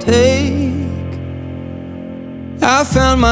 take. I found my